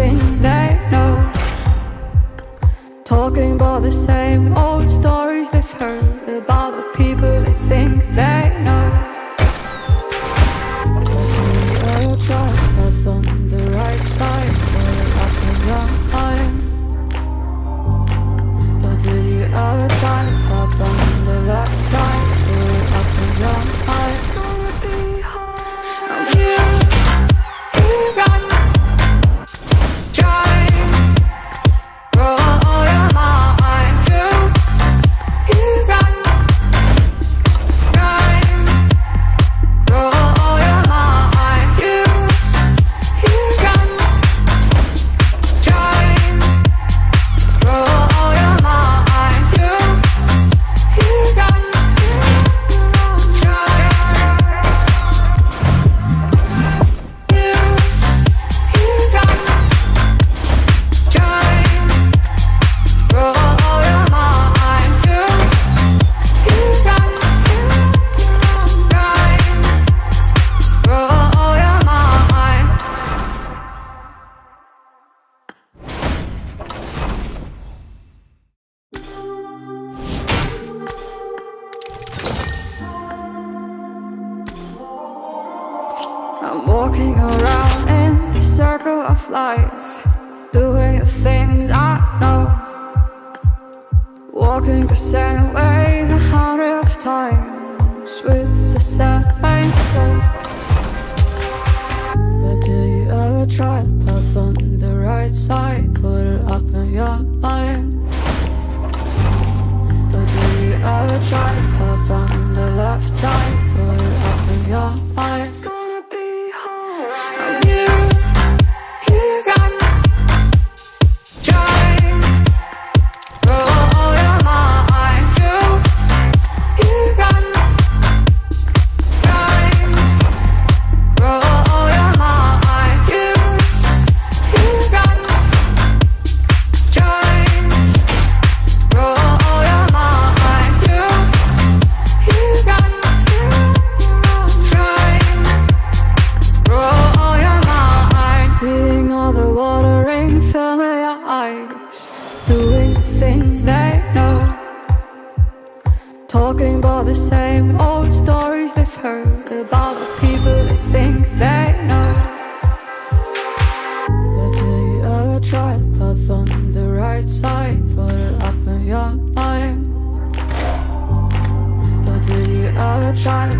things they know. Talking about the same old stories I'm walking around in the circle of life, doing the things I know. Walking the same ways a hundred your eyes. Doing things they know. Talking about the same old stories they've heard about the people they think they know. But do you ever try to path on the right side? Put it up in your mind. But do you ever try to